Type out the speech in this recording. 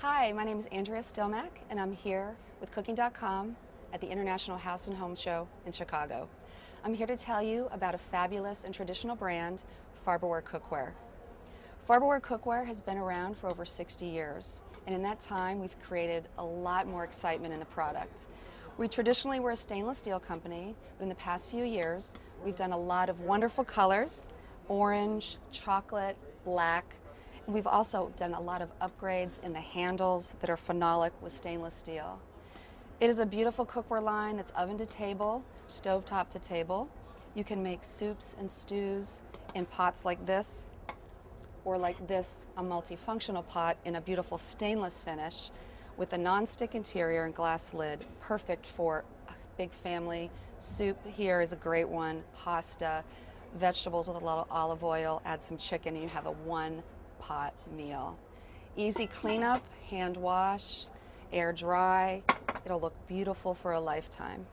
Hi, my name is Andrea Stilmack, and I'm here with Cooking.com at the International House and Home Show in Chicago. I'm here to tell you about a fabulous and traditional brand, Farberware Cookware. Farberware Cookware has been around for over 60 years, and in that time we've created a lot more excitement in the product. We traditionally were a stainless steel company, but in the past few years we've done a lot of wonderful colors, orange, chocolate, black, We've also done a lot of upgrades in the handles that are phenolic with stainless steel. It is a beautiful cookware line that's oven to table, stovetop to table. You can make soups and stews in pots like this, or like this, a multifunctional pot in a beautiful stainless finish with a non-stick interior and glass lid, perfect for a big family. Soup here is a great one, pasta, vegetables with a of olive oil, add some chicken, and you have a one pot meal. Easy cleanup, hand wash, air dry. It'll look beautiful for a lifetime.